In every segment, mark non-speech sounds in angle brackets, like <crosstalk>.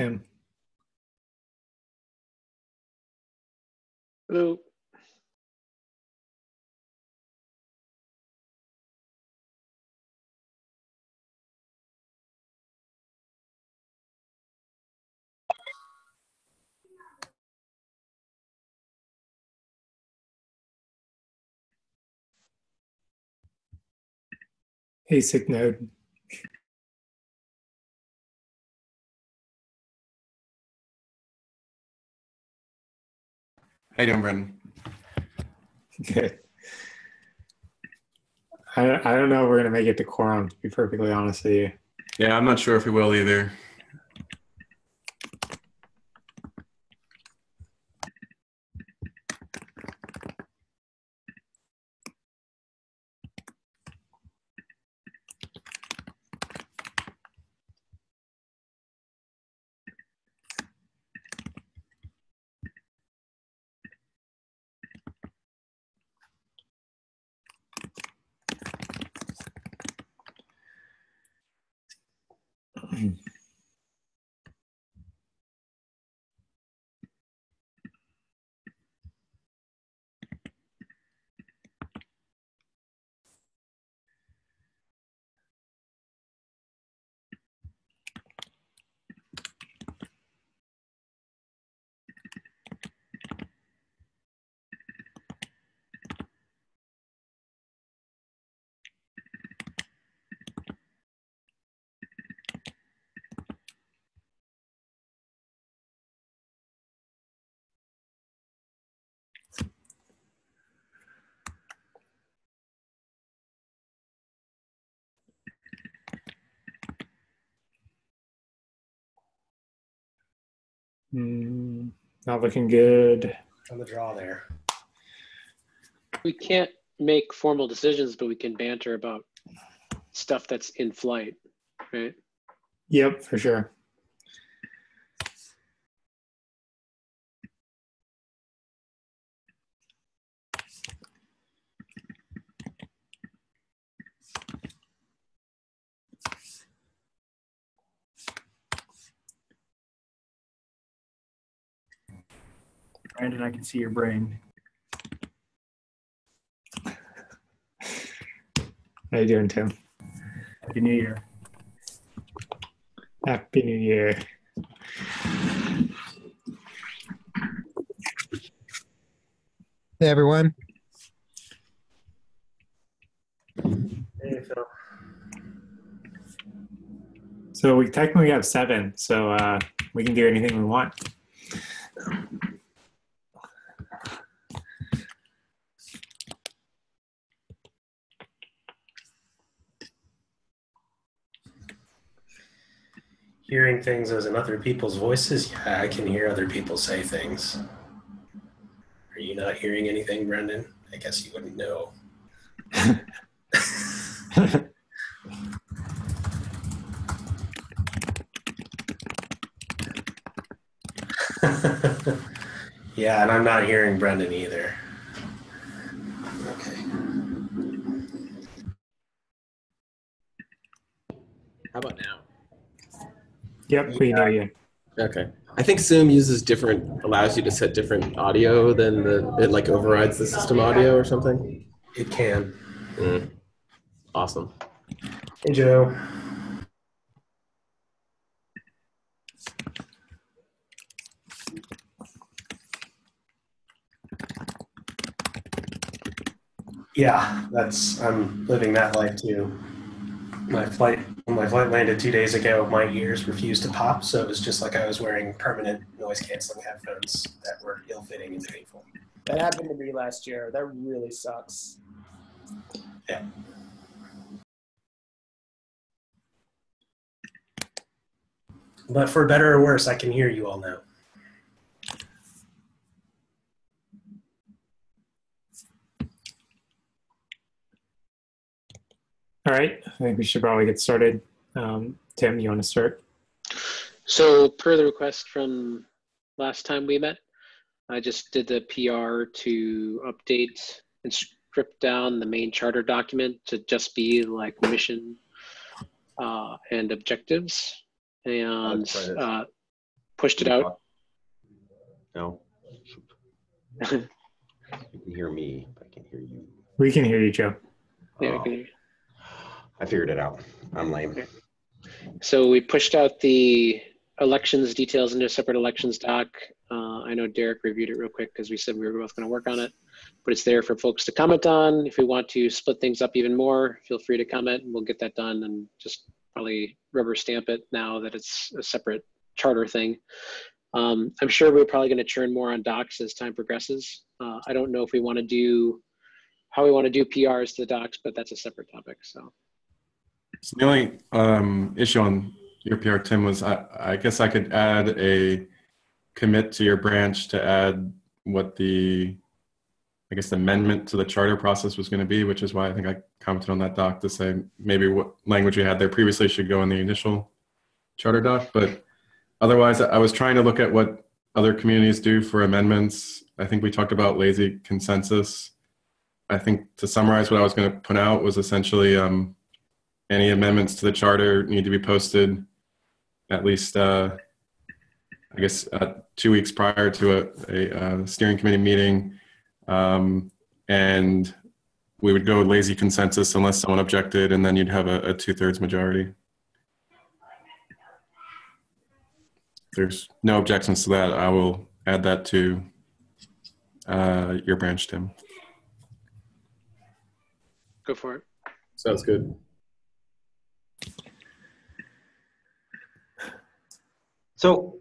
Tim. Hello. Hey, SIG Node. How you doing, Brendan? Good. I, I don't know if we're going to make it to quorum, to be perfectly honest with you. Yeah, I'm not sure if we will either. Hmm, not looking good. on the draw there. We can't make formal decisions, but we can banter about stuff that's in flight, right? Yep, for sure. Brandon, I can see your brain. How you doing, Tim? Happy New Year. Happy New Year. Hey everyone. Hey, Phil. So we technically have seven, so uh, we can do anything we want. Hearing things as in other people's voices, yeah, I can hear other people say things. Are you not hearing anything, Brendan? I guess you wouldn't know. <laughs> yeah, and I'm not hearing Brendan either. Okay. How about now? Yep, we know you. Okay. I think Zoom uses different, allows you to set different audio than the, it like overrides the system audio or something. It can. Mm. Awesome. Hey, Joe. Yeah, that's I'm living that life too. My flight when my flight landed two days ago, my ears refused to pop, so it was just like I was wearing permanent noise canceling headphones that were ill fitting and painful. That happened to me last year. That really sucks. Yeah. But for better or worse, I can hear you all now. All right, I think we should probably get started. Um, Tim, you want to start? So per the request from last time we met, I just did the PR to update and strip down the main charter document to just be like mission uh, and objectives. And uh, pushed it out. No. <laughs> You can hear me, but I can't hear you. We can hear you, Joe. Yeah, we Oh, can hear you. I figured it out. I'm lame. So we pushed out the elections details into a separate elections doc. Uh, I know Derek reviewed it real quick because we said we were both going to work on it, but it's there for folks to comment on. If we want to split things up even more, feel free to comment and we'll get that done and just probably rubber stamp it now that it's a separate charter thing. Um, I'm sure we're probably going to churn more on docs as time progresses. Uh, I don't know if we want to do how we want to do PRs to the docs, but that's a separate topic. So. So the only um, issue on your PR, Tim, was I, I guess I could add a commit to your branch to add what the, I guess, amendment to the charter process was going to be, which is why I think I commented on that doc to say maybe what language we had there previously should go in the initial charter doc. But otherwise, I was trying to look at what other communities do for amendments. I think we talked about lazy consensus. I think to summarize what I was going to put out was essentially um, any amendments to the charter need to be posted at least, uh, I guess, uh, two weeks prior to a, a, uh steering committee meeting. Um, and we would go with lazy consensus unless someone objected, and then you'd have a, a two thirds majority. If there's no objections to that, I will add that to uh, your branch, Tim. Go for it. Sounds good. So,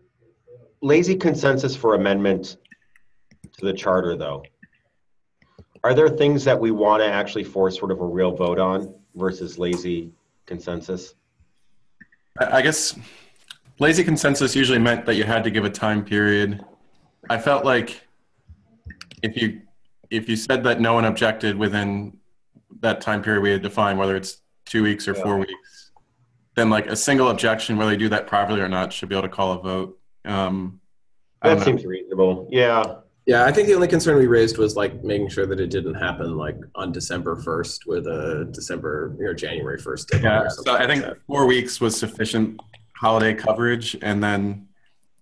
lazy consensus for amendment to the charter, though. Are there things that we want to actually force sort of a real vote on versus lazy consensus? I guess lazy consensus usually meant that you had to give a time period. I felt like if you if you said that no one objected within that time period we had defined, whether it's two weeks or four weeks, then like a single objection, whether you do that properly or not, should be able to call a vote. Um, That know. seems reasonable. Yeah. Yeah, I think the only concern we raised was like making sure that it didn't happen like on December 1st with a December or January 1st. Yeah, or so something I think that. four weeks was sufficient holiday coverage. And then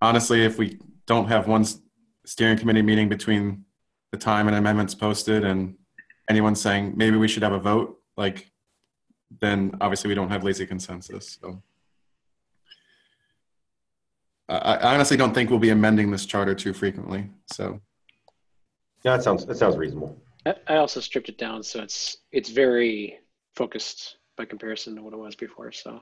honestly, if we don't have one steering committee meeting between the time and amendments posted and anyone saying maybe we should have a vote, like, then obviously we don't have lazy consensus. So I, I honestly don't think we'll be amending this charter too frequently. So Yeah, that sounds that sounds reasonable. I I also stripped it down so it's it's very focused by comparison to what it was before. So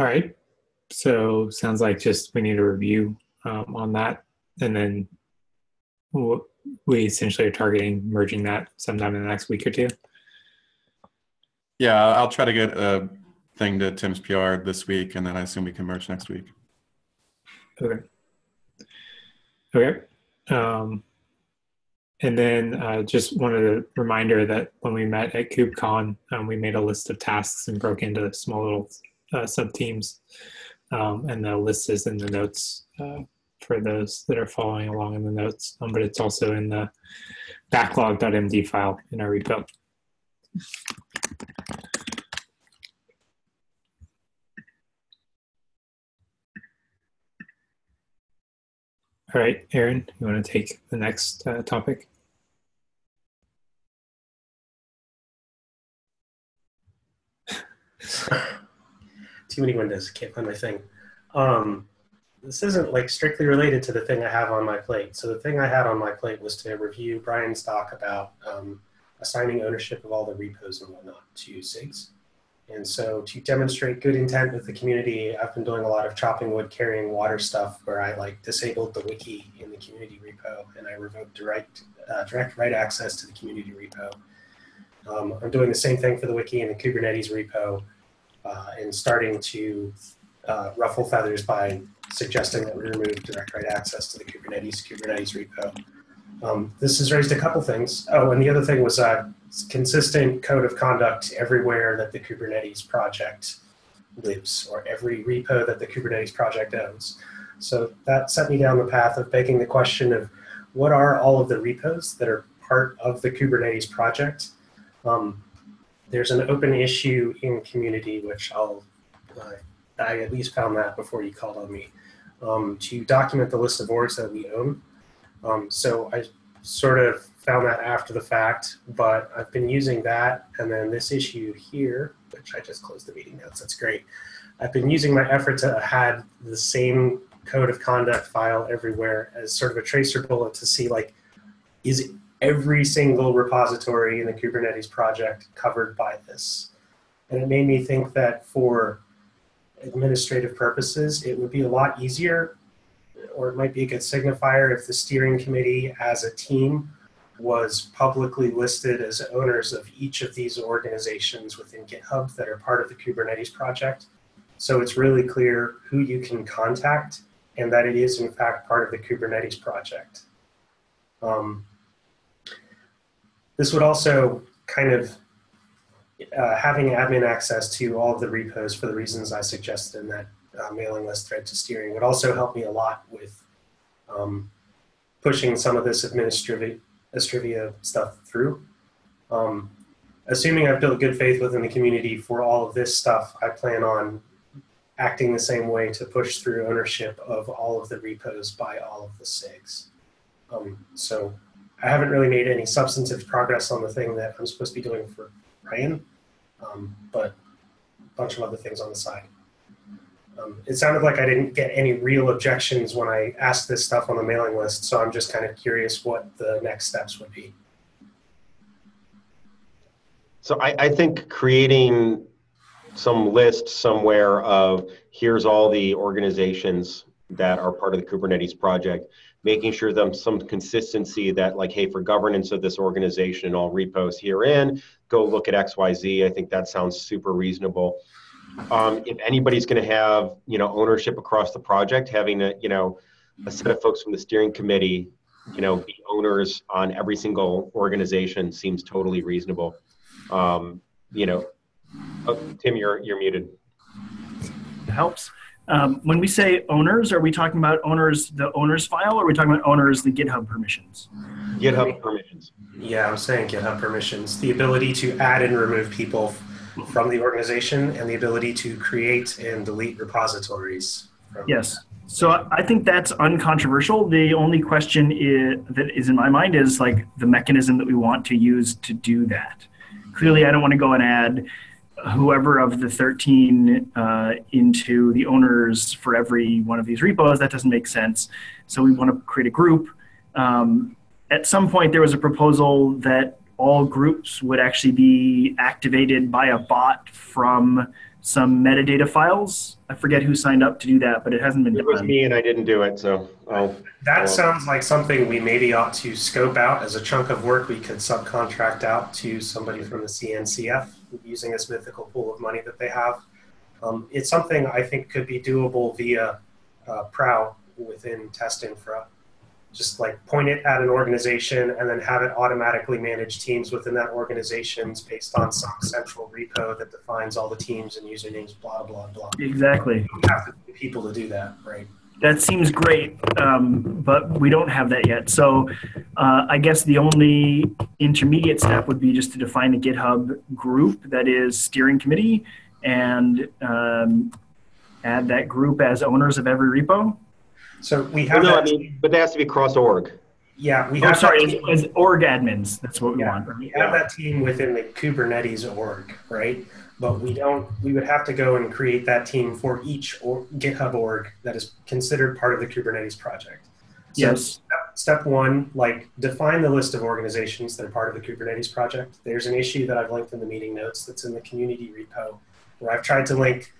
All right. So sounds like just we need a review um, on that, and then we essentially are targeting merging that sometime in the next week or two. yeah, I'll try to get a thing to Tim's PR this week, and then I assume we can merge next week. Okay. Okay. Um, and then uh, just wanted a reminder that when we met at KubeCon, um, we made a list of tasks and broke into small little uh, sub teams. Um, and the list is in the notes uh, for those that are following along in the notes, um, but it's also in the backlog.md file in our repo. All right, Aaron, you want to take the next uh, topic? <laughs> Too many windows. Can't find my thing. Um, this isn't like strictly related to the thing I have on my plate. So the thing I had on my plate was to review Brian's talk about um, assigning ownership of all the repos and whatnot to SIGs. And so to demonstrate good intent with the community, I've been doing a lot of chopping wood, carrying water stuff where I like disabled the wiki in the community repo and I revoked direct, uh, direct write access to the community repo. Um, I'm doing the same thing for the wiki and the Kubernetes repo uh, and starting to uh, ruffle feathers by suggesting that we remove direct write access to the Kubernetes Kubernetes repo. Um, this has raised a couple things. Oh, and the other thing was uh, consistent code of conduct everywhere that the Kubernetes project lives, or every repo that the Kubernetes project owns. So that set me down the path of begging the question of what are all of the repos that are part of the Kubernetes project? Um, there's an open issue in community, which I'll, uh, I at least found that before you called on me, um, to document the list of orgs that we own. Um, so I sort of found that after the fact, but I've been using that. And then this issue here, which I just closed the meeting notes, that's great. I've been using my effort to had the same code of conduct file everywhere as sort of a tracer bullet to see like, is every single repository in the Kubernetes project covered by this? And it made me think that for administrative purposes, it would be a lot easier, or it might be a good signifier if the steering committee as a team was publicly listed as owners of each of these organizations within GitHub that are part of the Kubernetes project. So it's really clear who you can contact and that it is in fact part of the Kubernetes project. Um, this would also kind of uh, having admin access to all of the repos for the reasons I suggested in that uh, mailing list thread to steering would also help me a lot with um, pushing some of this administrative stuff through. Um, assuming I've built good faith within the community for all of this stuff, I plan on acting the same way to push through ownership of all of the repos by all of the SIGs. Um, so I haven't really made any substantive progress on the thing that I'm supposed to be doing for Brian, um, but a bunch of other things on the side. Um, it sounded like I didn't get any real objections when I asked this stuff on the mailing list, so I'm just kind of curious what the next steps would be. So I, I think creating some list somewhere of here's all the organizations that are part of the Kubernetes project, making sure them some consistency that like, hey, for governance of this organization and all repos herein, go look at XYZ. I think that sounds super reasonable. Um, if anybody's going to have, you know, ownership across the project, having a, you know, a set of folks from the steering committee, you know, be owners on every single organization seems totally reasonable. Um, you know, oh, Tim, you're you're muted. It helps. Um, when we say owners, are we talking about owners, the owners file, or are we talking about owners, the GitHub permissions? GitHub permissions. Yeah, I'm saying GitHub permissions. The ability to add and remove people from the organization and the ability to create and delete repositories. Yes. So I think that's uncontroversial. The only question is, that is in my mind is like the mechanism that we want to use to do that. Clearly, I don't want to go and add whoever of the 13 uh, into the owners for every one of these repos. That doesn't make sense. So we want to create a group. Um, at some point, there was a proposal that all groups would actually be activated by a bot from some metadata files. I forget who signed up to do that, but it hasn't been it done. was me and I didn't do it, so I'll. That I'll- sounds like something we maybe ought to scope out as a chunk of work we could subcontract out to somebody from the CNCF using this mythical pool of money that they have. Um, it's something I think could be doable via uh, Prow within Test Infra. Just like point it at an organization and then have it automatically manage teams within that organizations based on some central repo that defines all the teams and usernames, blah, blah, blah. Exactly. You have to people to do that, right? That seems great, um, but we don't have that yet. So uh, I guess the only intermediate step would be just to define a GitHub group that is steering committee and um, add that group as owners of every repo. So we Well, have no, I mean, but that has to be cross org. yeah, we Oh, have sorry, as, as org admins. That's what we Yeah, want. we have that team within the Kubernetes org, right? But we don't. We would have to go and create that team for each or GitHub org that is considered part of the Kubernetes project. So Yes. Step, step one, like define the list of organizations that are part of the Kubernetes project. There's an issue that I've linked in the meeting notes that's in the community repo, where I've tried to link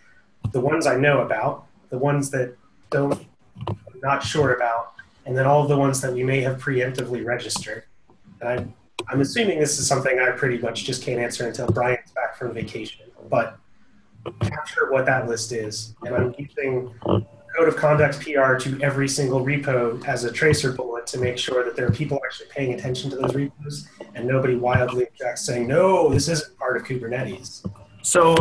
the ones I know about, the ones that don't, I'm not sure about, and then all of the ones that we may have preemptively registered. And I'm, I'm assuming this is something I pretty much just can't answer until Brian's back from vacation. But capture what that list is, and I'm using code of conduct PR to every single repo as a tracer bullet to make sure that there are people actually paying attention to those repos and nobody wildly objects saying, no, this isn't part of Kubernetes. So,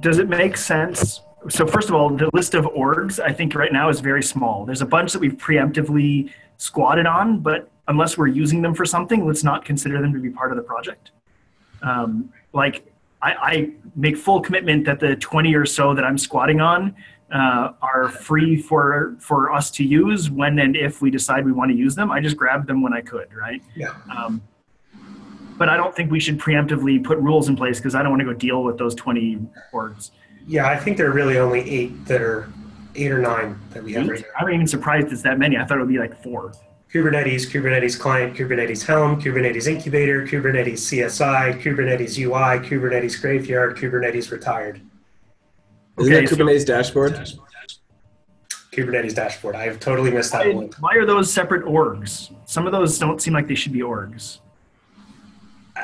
does it make sense so first of all, the list of orgs I think right now is very small. There's a bunch that we've preemptively squatted on, but unless we're using them for something, let's not consider them to be part of the project. Um, like I, I make full commitment that the 20 or so that I'm squatting on uh, are free for for us to use when and if we decide we want to use them. I just grabbed them when I could, right? Yeah. Um, but I don't think we should preemptively put rules in place because I don't want to go deal with those 20 orgs. Yeah, I think there are really only eight that are eight or nine that we have right now. I'm even surprised it's that many. I thought it would be like four. Kubernetes, Kubernetes client, Kubernetes Helm, Kubernetes incubator, Kubernetes CSI, Kubernetes UI, Kubernetes graveyard, Kubernetes retired, Isn't Okay, that so- Kubernetes dashboard? Kubernetes dashboard. I have totally missed that Why, one. why are those separate orgs? Some of those don't seem like they should be orgs.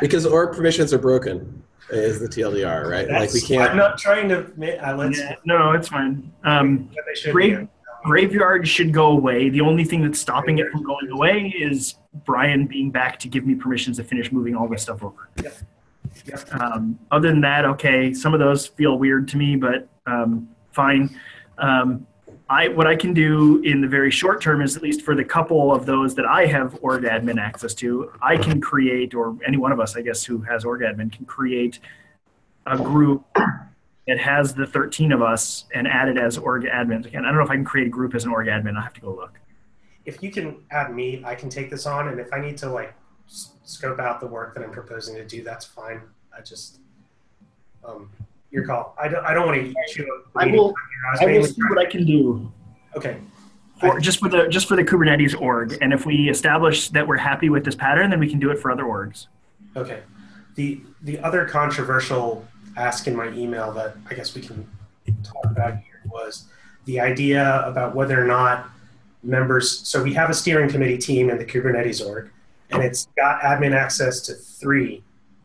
Because org permissions are broken, is the TLDR, right? like we can't. I'm not trying to. ma- Uh, let's. Yeah, no, no, it's fine. Um, what they should Great. Graveyard should go away. The only thing that's stopping it from going away is Brian being back to give me permissions to finish moving all this stuff over. Yep. Yep. Um, other than that, okay, some of those feel weird to me, but um, fine. Um, I what I can do in the very short term is at least for the couple of those that I have org admin access to, I can create, or any one of us, I guess, who has org admin can create a group that has the 13 of us and add it as org admins. Again, I don't know if I can create a group as an org admin. I have to go look. If you can add me, I can take this on, and if I need to like s- scope out the work that I'm proposing to do, that's fine. I just, um, your call. I don't. I don't want to eat you up. I will- time I will see what I can do Okay. for just for the just for the Kubernetes org. And if we establish that we're happy with this pattern, then we can do it for other orgs. Okay. The the other controversial ask in my email that I guess we can talk about here was the idea about whether or not members. So we have a steering committee team in the Kubernetes org, and it's got admin access to three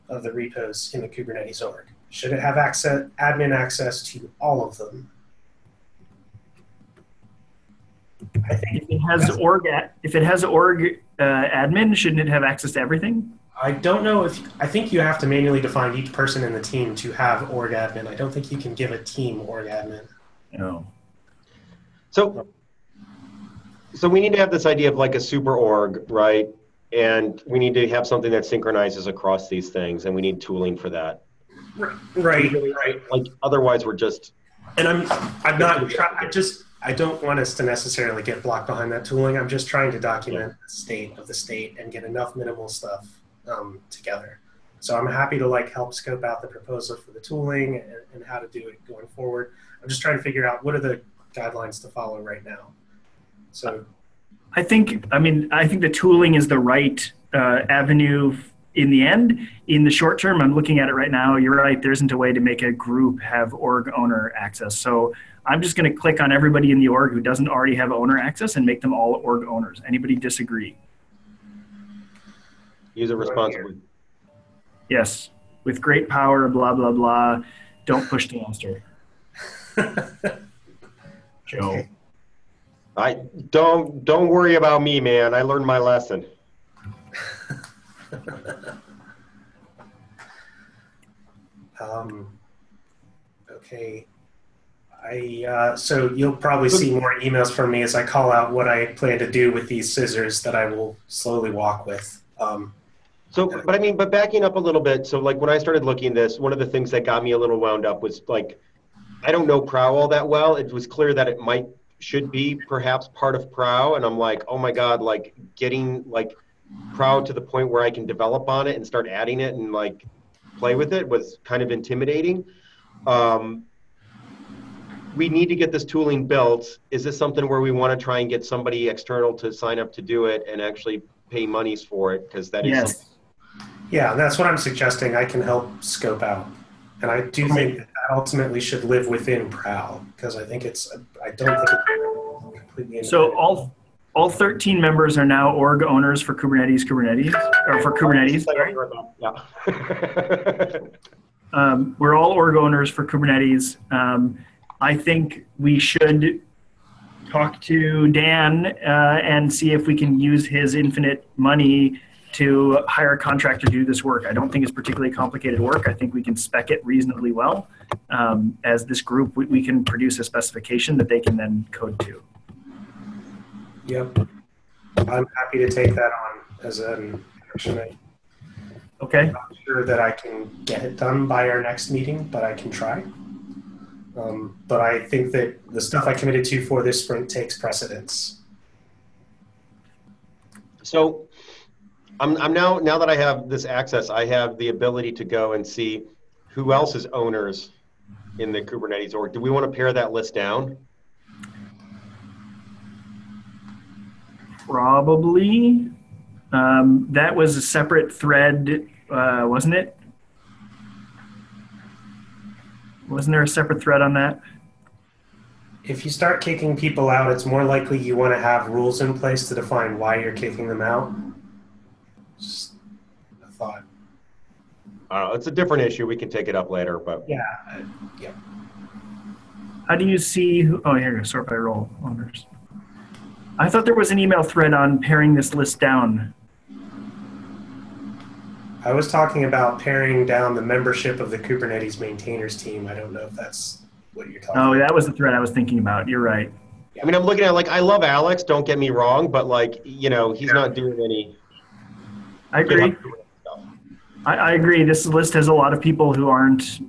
of the repos in the Kubernetes org. Should it have access admin access to all of them? I think If it has org if it has org uh, admin, shouldn't it have access to everything? I don't know if I think you have to manually define each person in the team to have org admin. I don't think you can give a team org admin. No. So, so we need to have this idea of like a super org, right? And we need to have something that synchronizes across these things, and we need tooling for that. Right, right. Like otherwise, we're just And I'm I'm not try, I just I don't want us to necessarily get blocked behind that tooling. I'm just trying to document the state of the state and get enough minimal stuff um, together. So I'm happy to like help scope out the proposal for the tooling and, and how to do it going forward. I'm just trying to figure out what are the guidelines to follow right now. So I think, I mean, I think the tooling is the right uh, avenue in the end. In the short term, I'm looking at it right now. You're right. There isn't a way to make a group have org owner access. So I'm just going to click on everybody in the org who doesn't already have owner access and make them all org owners. Anybody disagree? Use it responsibly. Yes. With great power, blah, blah, blah. Don't push the monster. <laughs> Joe. I don't don't worry about me, man. I learned my lesson. <laughs> Um, okay. I uh, so you'll probably see more emails from me as I call out what I plan to do with these scissors that I will slowly walk with. Um, So, but I mean, but backing up a little bit. So, like when I started looking this, one of the things that got me a little wound up was like, I don't know Prow all that well. It was clear that it might should be perhaps part of Prow, and I'm like, oh my god, like getting like Prow to the point where I can develop on it and start adding it and like play with it was kind of intimidating. Um, we need to get this tooling built. Is this something where we want to try and get somebody external to sign up to do it and actually pay monies for it? Because that is Yes. Yeah, that's what I'm suggesting. I can help scope out, and I do think that, that ultimately should live within Prow because I think it's I don't think it's completely. So all all 13 members are now org owners for Kubernetes, Kubernetes, or for Kubernetes. Yeah. <laughs> <laughs> Um, we're all org owners for Kubernetes. Um, I think we should talk to Dan uh, and see if we can use his infinite money to hire a contractor to do this work. I don't think it's particularly complicated work. I think we can spec it reasonably well. Um, as this group, we, we can produce a specification that they can then code to. Yep. I'm happy to take that on as an action. item. Okay. I'm not sure that I can get it done by our next meeting, but I can try. Um, but I think that the stuff I committed to for this sprint takes precedence. So I'm, I'm now, now that I have this access, I have the ability to go and see who else is owners in the Kubernetes org. Do we want to pare that list down? Probably. Um, that was a separate thread, uh, wasn't it? Wasn't there a separate thread on that? If you start kicking people out, it's more likely you want to have rules in place to define why you're kicking them out. Just a thought. I. It's a different issue. We can take it up later, but Yeah. uh, yeah. How do you see? Who, oh, here, you go sort by role owners. I thought there was an email thread on paring this list down. I was talking about paring down the membership of the Kubernetes maintainers team. I don't know if that's what you're talking Oh, about. that was the thread I was thinking about. You're right. I mean, I'm looking at like, I love Alex, don't get me wrong, but like, you know, he's not doing any. I agree. I, I agree. This list has a lot of people who aren't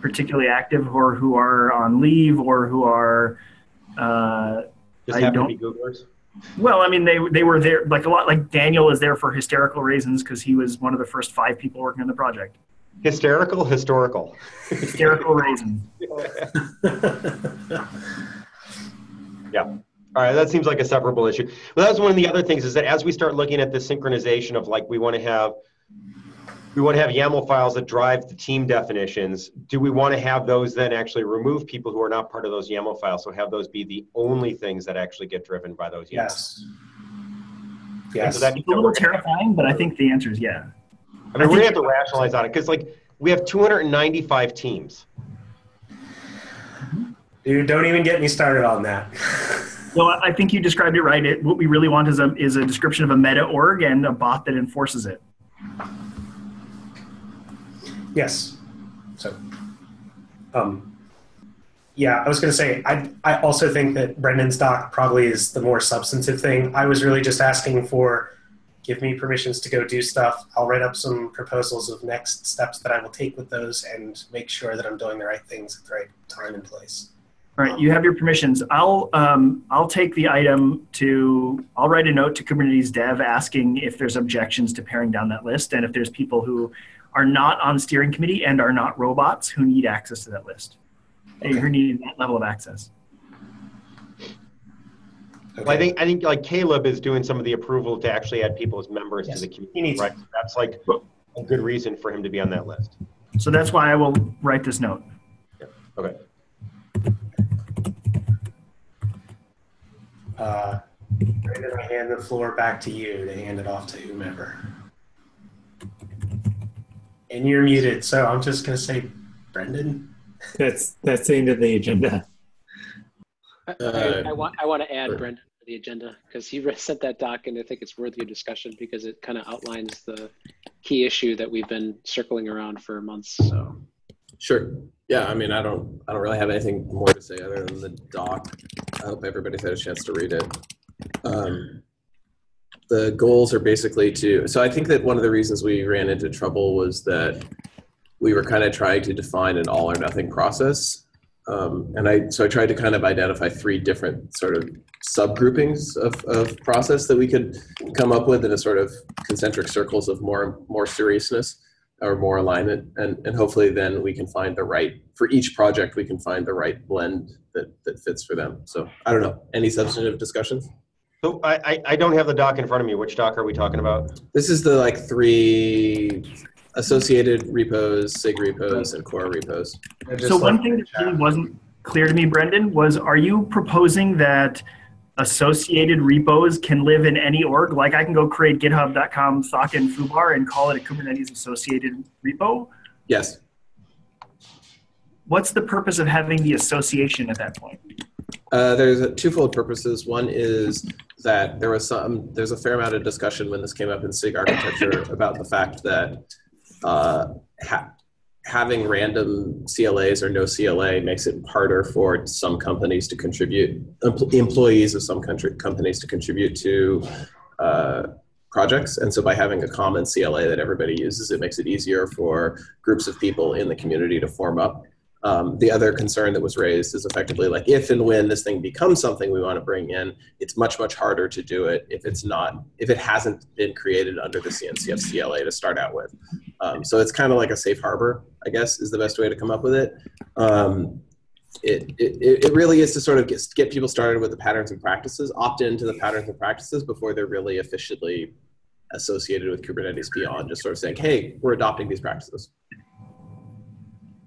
particularly active or who are on leave or who are, uh, Just I happen to be Googlers. well, I mean, they, they were there, like a lot, like Daniel is there for hysterical reasons because he was one of the first five people working on the project. Hysterical, historical. Hysterical <laughs> reasons. Yeah. All right, that seems like a separable issue. Well, that's one of the other things is that as we start looking at the synchronization of like we want to have we want to have YAML files that drive the team definitions. Do we want to have those then actually remove people who are not part of those YAML files? So have those be the only things that actually get driven by those YAML. Yes. And Yes. So that means It's a little terrifying, but I think the answer is yeah. I mean, we're gonna have to rationalize on it because like we have 295 teams. Dude, don't even get me started on that. <laughs> Well, I I think you described it right. It, what we really want is a, is a description of a meta org and a bot that enforces it. Yes. So, um, yeah, I was going to say, I, I also think that Brendan's doc probably is the more substantive thing. I was really just asking for give me permissions to go do stuff. I'll write up some proposals of next steps that I will take with those and make sure that I'm doing the right things at the right time and place. All right, you have your permissions. I'll um, I'll take the item to. I'll write a note to Kubernetes Dev asking if there's objections to paring down that list, and if there's people who are not on steering committee and are not robots who need access to that list, Okay. who need that level of access. Okay. Well, I think I think like Caleb is doing some of the approval to actually add people as members Yes, to the community, he needs right? That's like a good reason for him to be on that list. So that's why I will write this note. Yeah. Okay. Uh, Brendan, I hand the floor back to you to hand it off to whomever. And you're muted, so I'm just going to say, Brendan. That's that's the end of the agenda. I, Uh, I, I want I want to add sure. Brendan to the agenda because he <laughs> re- sent that doc and I think it's worthy of discussion because it kind of outlines the key issue that we've been circling around for months. So Sure. Yeah, I mean, I don't, I don't really have anything more to say other than the doc. I hope everybody's had a chance to read it. Um, the goals are basically to, so I think that one of the reasons we ran into trouble was that we were kind of trying to define an all or nothing process. Um, and I, so I tried to kind of identify three different sort of subgroupings of, of process that we could come up with in a sort of concentric circles of more, more seriousness or more alignment and, and hopefully then we can find the right for each project we can find the right blend that, that fits for them so i don't know any substantive discussions So I, I, I don't have the doc in front of me. Which doc are we talking about? this is the like three associated repos sig repos and core repos So one thing that really wasn't clear to me, Brendan, was are you proposing that associated repos can live in any org? Like I can go create github.com sock and foobar and call it a Kubernetes associated repo? yes What's the purpose of having the association at that point? Uh, there's a twofold purposes. One is that there was some, there's a fair amount of discussion when this came up in SIG architecture about the fact that uh, ha- having random CLAs or no CLA makes it harder for some companies to contribute, employees of some country, companies to contribute to uh, projects. And so by having a common CLA that everybody uses, it makes it easier for groups of people in the community to form up. Um, the other concern that was raised is effectively like if and when this thing becomes something we want to bring in, it's much, much harder to do it if it's not, if it hasn't been created under the CNCF CLA to start out with. Um, so it's kind of like a safe harbor, I guess, is the best way to come up with it. Um, it, it, it really is to sort of get, get people started with the patterns and practices, opt into the patterns and practices before they're really officially associated with Kubernetes beyond just sort of saying, hey, we're adopting these practices.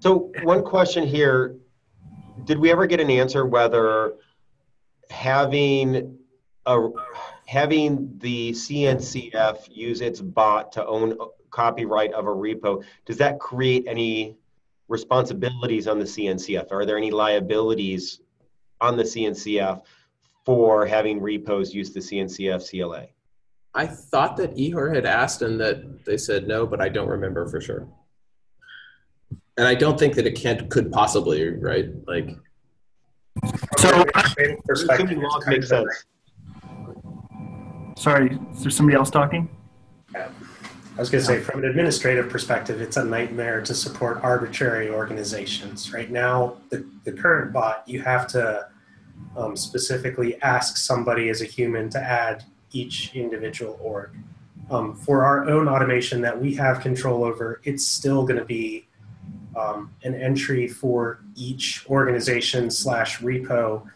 So one question here, did we ever get an answer whether having a having the CNCF use its bot to own copyright of a repo, does that create any responsibilities on the CNCF? Are there any liabilities on the CNCF for having repos use the CNCF CLA? I thought that Ihor had asked and that they said no, but I don't remember for sure. And I don't think that it can't could possibly, right? Like So, perspective, law makes sense. sorry, is there somebody else talking? Yeah. I was going to say, from an administrative perspective, it's a nightmare to support arbitrary organizations. Right now, the, the current bot, you have to um, specifically ask somebody as a human to add each individual org. Um, for our own automation that we have control over, it's still going to be um, an entry for each organization slash repo.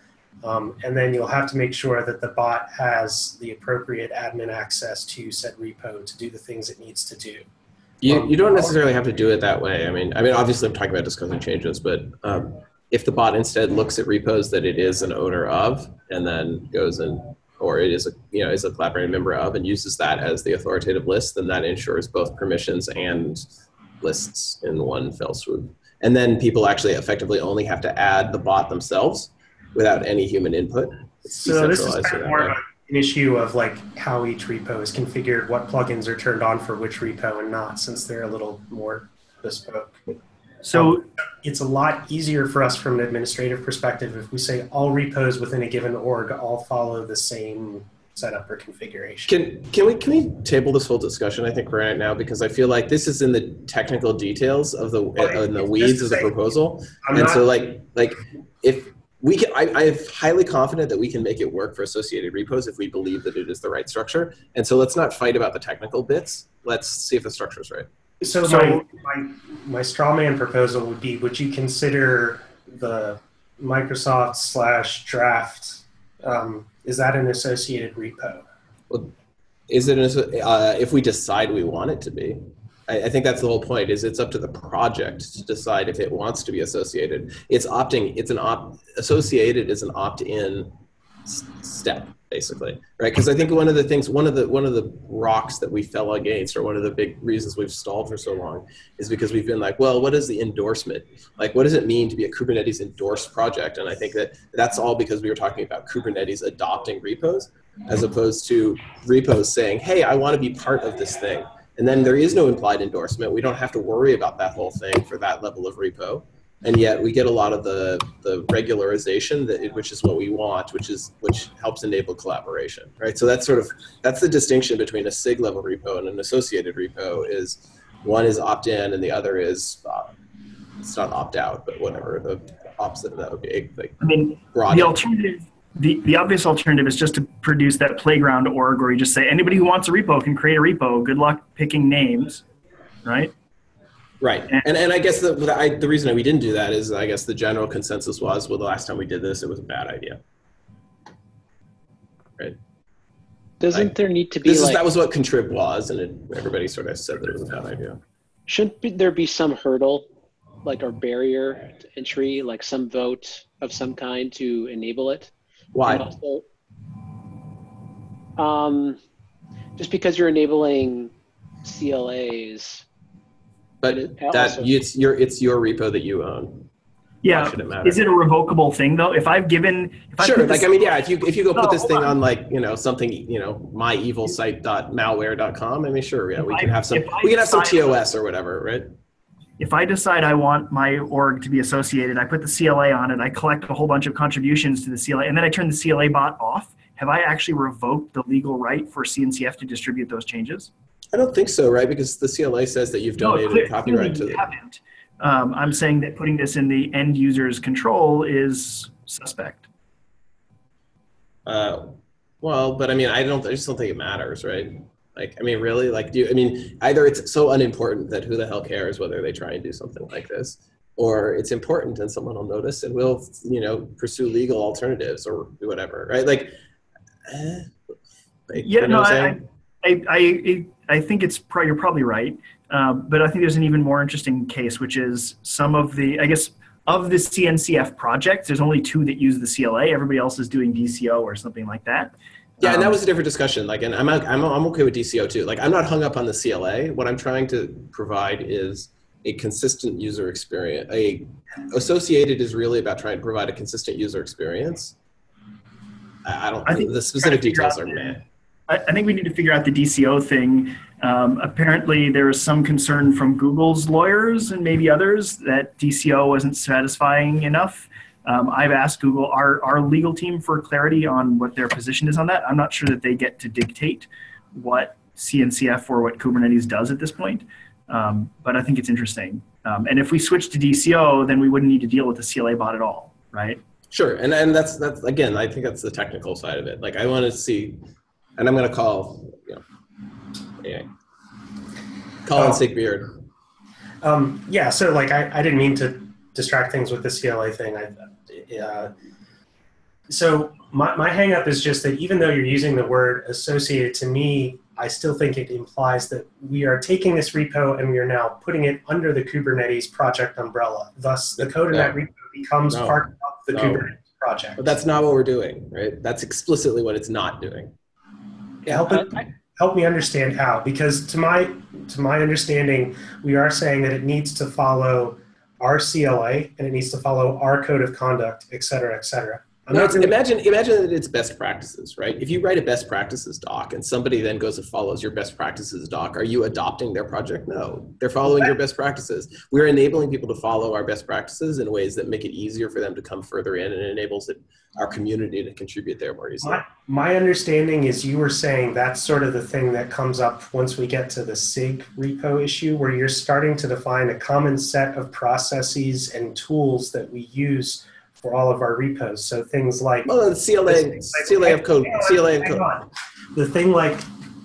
Um, and then you'll have to make sure that the bot has the appropriate admin access to said repo to do the things it needs to do. you, Um, you don't necessarily have to do it that way. I mean, I mean, obviously I'm talking about discussing changes, but um, if the bot instead looks at repos that it is an owner of and then goes and or it is a you know is a collaborating member of and uses that as the authoritative list, then that ensures both permissions and lists in one fell swoop. And then people actually effectively only have to add the bot themselves without any human input. It's So this is kind of more of an issue of like how each repo is configured, what plugins are turned on for which repo and not, since they're a little more bespoke. So, It's a lot easier for us from an administrative perspective if we say all repos within a given org all follow the same setup or configuration. Can can we can we table this whole discussion? I think right now because I feel like this is in the technical details of the uh, in the weeds of the proposal, I'm and not, so like like if we can, I, I'm highly confident that we can make it work for associated repos if we believe that it is the right structure. And so let's not fight about the technical bits. Let's see if the structure is right. so, So- my, my, my straw man proposal would be, would you consider the Microsoft slash draft, um, is that an associated repo? Well, Is it uh, if we decide we want it to be? I, I think that's the whole point. Is it's up to the project to decide if it wants to be associated. It's opting. It's an opt. Associated is an opt-in step, basically, right? Because I think one of the things, one of the one of the rocks that we fell against, or one of the big reasons we've stalled for so long, is because we've been like, well, what is the endorsement? Like, what does it mean to be a Kubernetes endorsed project? And I think that that's all because we were talking about Kubernetes adopting repos, as opposed to repos saying, hey, I want to be part of this thing. And then there is no implied endorsement. We don't have to worry about that whole thing for that level of repo. And yet we get a lot of the, the regularization that which is what we want, which is which helps enable collaboration, right? So that's sort of that's the distinction between a SIG level repo and an associated repo is one is opt-in and the other is uh, it's not opt-out, but whatever the opposite of that would be like I mean, the alternative, the, the obvious alternative is just to produce that playground org where you just say anybody who wants a repo can create a repo. Good luck picking names, right? Right, and and I guess the the, I, the reason we didn't do that is I guess the general consensus was well the last time we did this it was a bad idea. Right. Doesn't I- there need to be This is that was what contrib was, and it, everybody sort of said that it was a bad idea. shouldn't be, there be some hurdle like or barrier to entry like some vote of some kind to enable it Why? also, um, just because you're enabling CLAs, But that also- it's your it's your repo that you own. Yeah. should it matter? Is it a revocable thing though? If I've given, if I Sure. put Like this- I mean, yeah. If you if you go No, put this thing on. on like you know something you know myevilsite.malware.com. I mean, sure. Yeah, If we I- can have some. We can have some TOS or whatever, right? if I decide I want my org to be associated, I put the CLA on it, I collect a whole bunch of contributions to the CLA, and then I turn the CLA bot off. Have I actually revoked the legal right for CNCF to distribute those changes? I don't think so, right? Because the CLA says that you've donated clear- copyright to you haven't. Um, I'm saying that putting this in the end user's control is suspect. Uh, well, but I mean, I don't. I just don't think it matters, right? Like, I mean, really, like, do you? I mean, either it's so unimportant that who the hell cares whether they try and do something like this, or it's important and someone will notice and we'll, you know, pursue legal alternatives or whatever, right? Like, eh, like, Yeah, you know no, I, saying? I, I, I think it's pro- you're probably right, um, but I think there's an even more interesting case, which is some of the, I guess, of the CNCF projects. There's only two that use the CLA. Everybody else is doing DCO or something like that. Yeah, and that Um, was a different discussion. Like, and I'm I'm I'm okay with DCO too. Like, I'm not hung up on the CLA. What I'm trying to provide is a consistent user experience. A associated is really about trying to provide a consistent user experience. I, don't. I think the specific details are man. I, I think we need to figure out the DCO thing. Um, apparently, there is some concern from Google's lawyers and maybe others that DCO wasn't satisfying enough. Um, I've asked Google, our, our legal team, for clarity on what their position is on that. I'm not sure that they get to dictate what CNCF or what Kubernetes does at this point, um, but I think it's interesting. Um, and if we switch to DCO, then we wouldn't need to deal with the CLA bot at all, right? Sure, and and that's that's again. I think that's the technical side of it. Like, I want to see, and I'm going to call. You know, anyway. Colin Oh. SIG Beard. Um, yeah, so like I, I didn't mean to distract things with the CLA thing. I, uh, so my, my hang up is just that even though you're using the word associated to me, I still think it implies that we are taking this repo and we are now putting it under the Kubernetes project umbrella. Thus, the code in that repo becomes No. part of the No. Kubernetes project. But that's not what we're doing, right? That's explicitly what it's not doing. Help uh, it, help me understand how because to my to my understanding we are saying that it needs to follow our cla and it needs to follow our code of conduct et cetera et cetera I'm not it's, really- imagine imagine that it's best practices, right? If you write a best practices doc and somebody then goes and follows your best practices doc, are you adopting their project? No, they're following your best practices. We're enabling people to follow our best practices in ways that make it easier for them to come further in and enables it, our community to contribute there more easily. my, my understanding is you were saying that's sort of the thing that comes up once we get to the sig repo issue where you're starting to define a common set of processes and tools that we use for all of our repos so things like Well, CLA, CLA of code, CLA of code. on. The thing like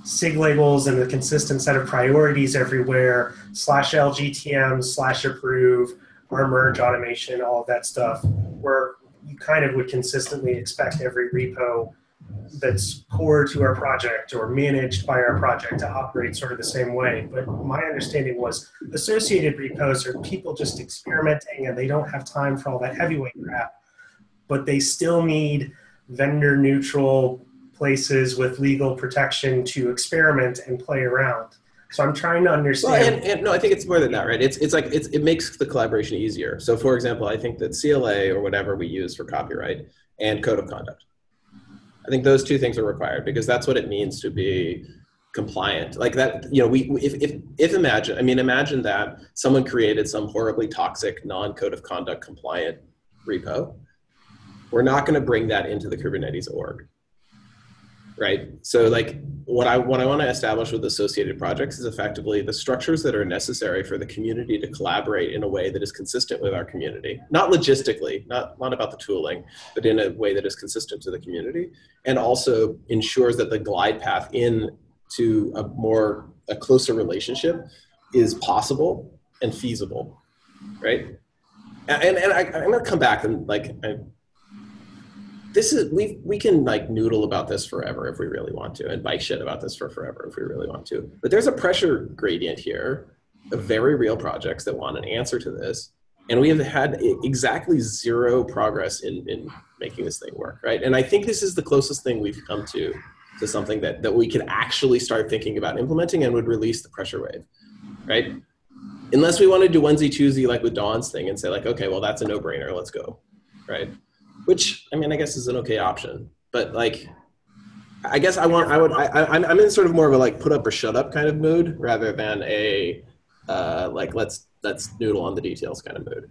SIG labels and the consistent set of priorities everywhere, slash LGTM, slash approve, our merge automation, all of that stuff, where you kind of would consistently expect every repo that's core to our project or managed by our project to operate sort of the same way. But my understanding was associated repos are people just experimenting and they don't have time for all that heavyweight crap, but they still need vendor neutral places with legal protection to experiment and play around. So I'm trying to Well, understand. and, and no, I think it's more than that, right? It's it's like it's, it makes the collaboration easier. So, for example, I think that CLA or whatever we use for copyright and code of conduct, I think those two things are required because that's what it means to be compliant. Like that, you know, we if if if imagine, I mean, imagine that someone created some horribly toxic non-code of conduct compliant repo. We're not going to bring that into the Kubernetes org right? So like what i what i want to establish with associated projects is effectively the structures that are necessary for the community to collaborate in a way that is consistent with our community. Not logistically not not about the tooling but in a way that is consistent to the community and also ensures that the glide path in to a more a closer relationship is possible and feasible right? And and, I, i'm to come back and like I, this is we we can like noodle about this forever if we really want to and bike shit about this for forever if we really want to. But there's a pressure gradient here of very real projects that want an answer to this. And we have had exactly zero progress in in making this thing work right? And i think this is the closest thing we've come to to something that that we can actually start thinking about implementing and would release the pressure wave right? Unless we want to do onesie twosie like with Dawn's thing and say like, okay, well that's a no brainer, let's go, right? Which I mean, I guess is an okay option, but like, I guess I want I would I, I'm I'm in sort of more of a like put up or shut up kind of mood rather than a uh, like let's let's noodle on the details kind of mood.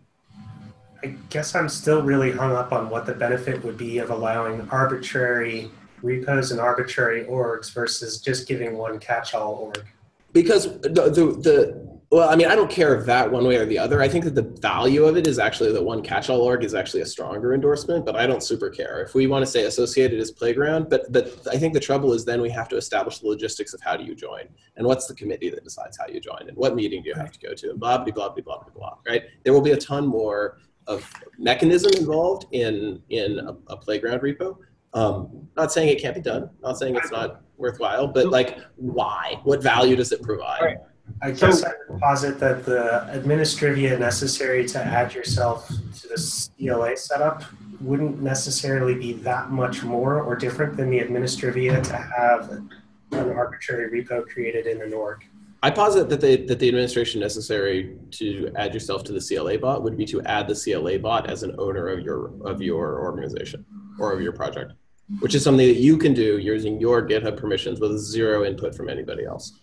I guess I'm still really hung up on what the benefit would be of allowing arbitrary repos and arbitrary orgs versus just giving one catch-all org. because the, the the well i mean i don't care if that one way or the other. I think that the value of it is actually that one catch-all org is actually a stronger endorsement but i don't super care. If we want to say associated as playground but but i think the trouble is then we have to establish the logistics of how do you join and what's the committee that decides how you join and what meeting do you have to go to and blah blah blah blah blah blah blah right? There will be a ton more of mechanism involved in in a, a playground repo. Um, not saying it can't be done not saying it's not worthwhile but like why? What value does it provide. I guess I would posit that the administrivia necessary to add yourself to the CLA setup wouldn't necessarily be that much more or different than the administrivia to have an arbitrary repo created in an org. I posit that the that the administration necessary to add yourself to the CLA bot would be to add the CLA bot as an owner of your of your organization or of your project, which is something that you can do using your GitHub permissions with zero input from anybody else.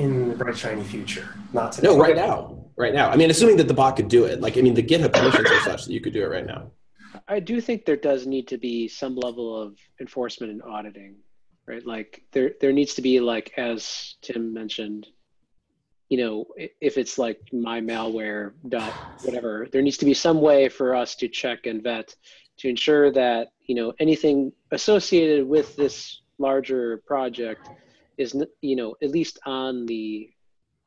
In the bright shiny future, not today. No, right now, right now. I mean, assuming that the bot could do it. Like, I mean, the GitHub permissions are such that you could do it right now. I do think there does need to be some level of enforcement and auditing, right? Like there there needs to be like as Tim mentioned, you know, if it's like my malware dot whatever, there needs to be some way for us to check and vet to ensure that you know anything associated with this larger project is you know at least on the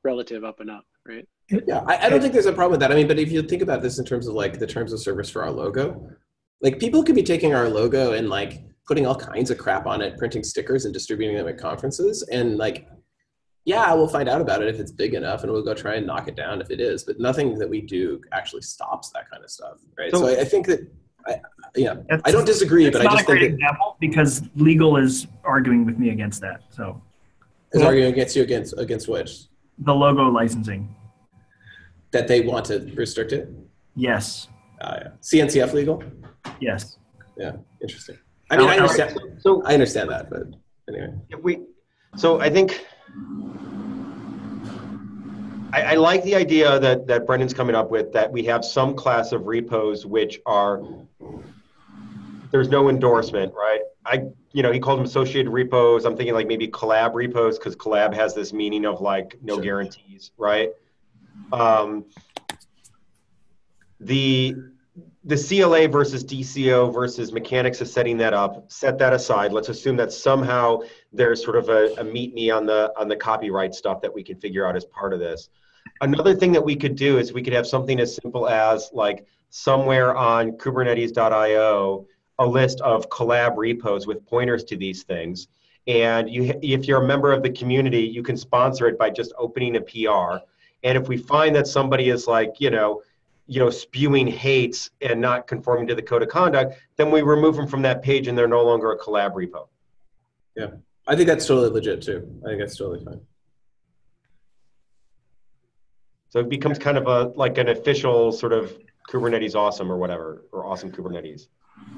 relative up and up, right? Yeah, I, I don't think there's a problem with that. I mean, but if you think about this in terms of like the terms of service for our logo, like people could be taking our logo and like putting all kinds of crap on it, printing stickers and distributing them at conferences, and like, yeah, we'll find out about it if it's big enough, and we'll go try and knock it down if it is. But nothing that we do actually stops that kind of stuff, right? So, So- I, I think that, I, yeah, That's- I don't disagree, It's but I just a great think that example because legal is arguing with me against that. So is arguing against you against against which the logo licensing, that they want to restrict it. yes, Uh, yeah. CNCF legal. yes. Yeah, interesting. I mean, I Now- understand. So I understand that, but anyway. if we, so I think I, I like the idea that that Brendan's coming up with that we have some class of repos which are there's no endorsement, right? I you know he called them associated repos. I'm thinking like maybe collab repos because collab has this meaning of like no Sure. guarantees, right? Um, the the CLA versus DCO versus mechanics of setting that up. Set that aside. Let's assume that somehow there's sort of a, a meet me on the on the copyright stuff that we can figure out as part of this. Another thing that we could do is we could have something as simple as like somewhere on Kubernetes.io a list of collab repos with pointers to these things. And you, if you're a member of the community, you can sponsor it by just opening a PR. And if we find that somebody is like, you know, you know, spewing hates and not conforming to the code of conduct, then we remove them from that page and they're no longer a collab repo. Yeah, I think that's totally legit too. I think that's totally fine. So it becomes kind of a like an official sort of Kubernetes awesome or whatever, or awesome Kubernetes.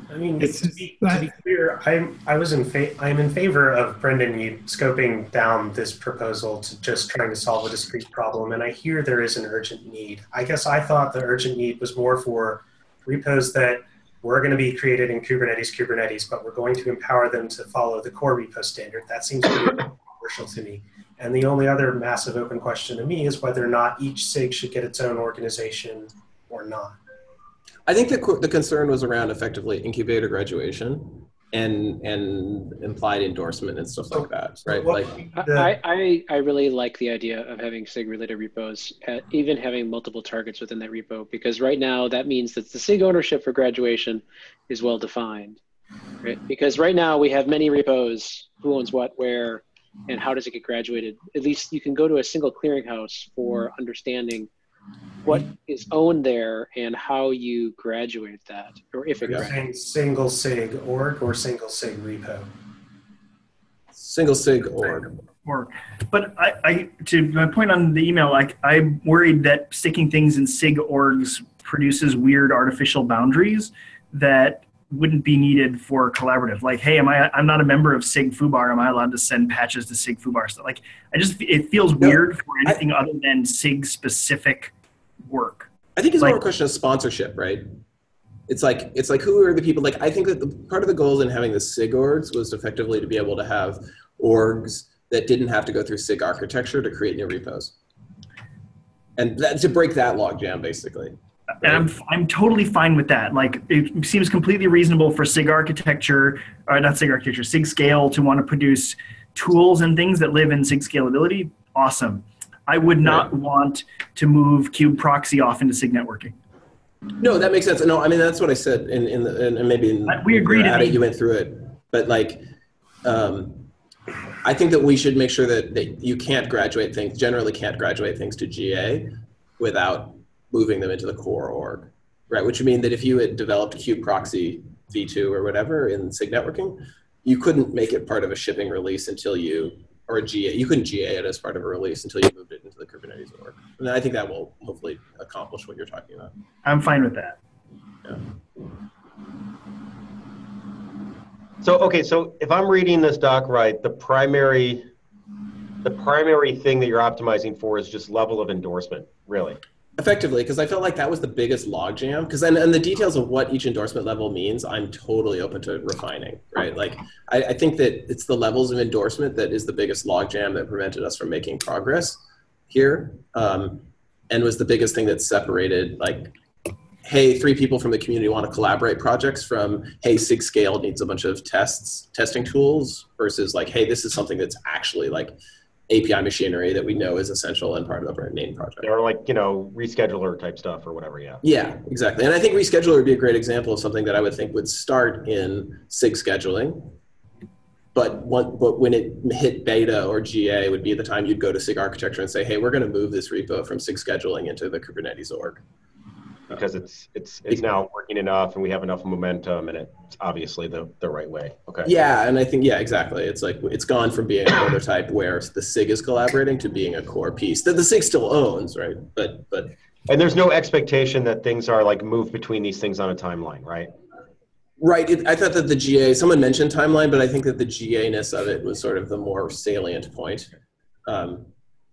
I mean, It's to be, to be clear, I'm I was in fa- I'm in favor of Brendan you scoping down this proposal to just trying to solve a discrete problem, and I hear there is an urgent need. I guess I thought the urgent need was more for repos that were going to be created in Kubernetes Kubernetes, but we're going to empower them to follow the core repo standard. That seems pretty <coughs> controversial to me. And the only other massive open question to me is whether or not each SIG should get its own organization or not. I think the the concern was around effectively incubator graduation and and implied endorsement and stuff like that, right? Like I, I, I really like the idea of having SIG related repos, uh, even having multiple targets within that repo, because right now that means that the SIG ownership for graduation is well defined. Right? Because right now we have many repos who owns what, where, and how does it get graduated. At least you can go to a single clearinghouse for understanding what is owned there and how you graduate that, or if it You're graduates. saying single sig org or single sig repo? Single sig org. Or, but I, I, to my point on the email, like I'm worried that sticking things in sig orgs produces weird artificial boundaries that wouldn't be needed for collaborative. Like, hey, am I? I'm not a member of Sig Foobar. Am I allowed to send patches to Sig Foobar? So, like, I just it feels No, weird for anything other than Sig specific work. I think it's Like- more a question of sponsorship, right? It's like it's like who are the people? Like I think that the part of the goals in having the SIG orgs was effectively to be able to have orgs that didn't have to go through SIG architecture to create new repos, and that, to break that logjam basically. And I'm I'm totally fine with that. Like it seems completely reasonable for SIG architecture, or not SIG architecture, SIG scale to want to produce tools and things that live in SIG scalability. Awesome. I would not want to move kube-proxy off into SIG networking. No, that makes sense. No, I mean that's what I said in in the, and maybe in, we agreed At to it, you went through it, but like, um, I think that we should make sure that, that you can't graduate things. Generally, can't graduate things to GA without moving them into the core org, right? Which would mean that if you had developed kube-proxy v2 or whatever in SIG networking, you couldn't make it part of a shipping release until you or a GA. You couldn't GA it as part of a release until you moved it into the Kubernetes org. And I think that will hopefully accomplish what you're talking about. I'm fine with that. So, okay, so if I'm reading this doc right, the primary, the primary thing that you're optimizing for is just level of endorsement, really. Effectively because i felt like that was the biggest logjam because and, and the details of what each endorsement level means i'm totally open to refining right? Like I, I think that it's the levels of endorsement that is the biggest logjam that prevented us from making progress here um, and was the biggest thing that separated like hey three people from the community want to collaborate projects from hey sig scale needs a bunch of tests testing tools versus like hey this is something that's actually like api machinery that we know is essential and part of the main project Or like, you know, rescheduler type stuff or whatever, yeah. yeah, exactly. And I think rescheduler would be a great example of something that I would think would start in SIG scheduling. But one, but when it hit beta or GA would be the time you'd go to SIG architecture and say, hey, we're going to move this repo from SIG scheduling into the Kubernetes org. Because it's, it's, it's now working enough and we have enough momentum and it's obviously the, the right way. Okay. Yeah, and I think, yeah, exactly. It's like, it's gone from being a <coughs> prototype where the SIG is collaborating to being a core piece that the SIG still owns, right? But, but And there's no expectation that things are like moved between these things on a timeline, right? Right. It, I thought that the GA, someone mentioned timeline, but I think that the GA ness of it was sort of the more salient point. Um,